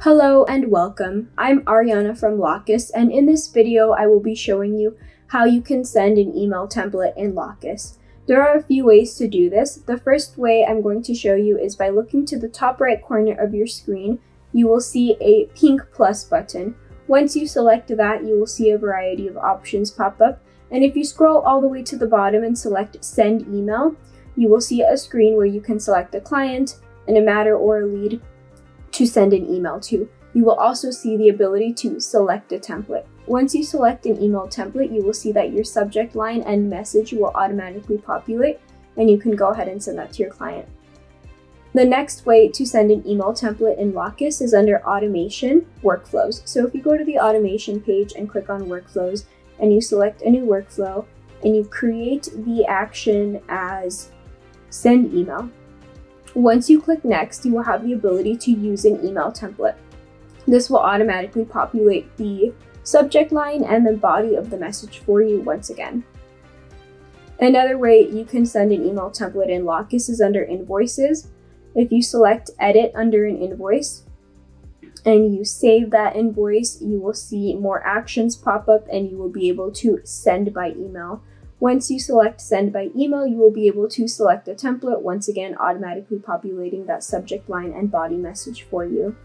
Hello and welcome. I'm Ariana from Lawcus and in this video I will be showing you how you can send an email template in Lawcus. There are a few ways to do this. The first way I'm going to show you is by looking to the top right corner of your screen, you will see a pink plus button. Once you select that, you will see a variety of options pop up. And if you scroll all the way to the bottom and select send email, you will see a screen where you can select a client and a matter or a lead to send an email to. You will also see the ability to select a template. Once you select an email template, you will see that your subject line and message will automatically populate and you can go ahead and send that to your client. The next way to send an email template in Lawcus is under Automation, Workflows. So if you go to the Automation page and click on Workflows and you select a new workflow and you create the action as Send Email, once you click next, you will have the ability to use an email template. This will automatically populate the subject line and the body of the message for you once again. Another way you can send an email template in Lawcus is under invoices. If you select edit under an invoice and you save that invoice, you will see more actions pop up and you will be able to send by email. Once you select send by email, you will be able to select a template, once again automatically populating that subject line and body message for you.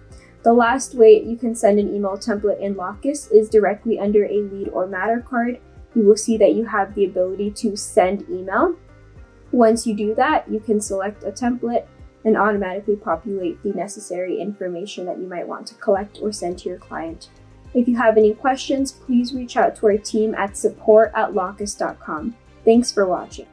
The last way you can send an email template in Lawcus is directly under a lead or matter card. You will see that you have the ability to send email. Once you do that, you can select a template and automatically populate the necessary information that you might want to collect or send to your client. If you have any questions, please reach out to our team at support at lawcus.com. Thanks for watching.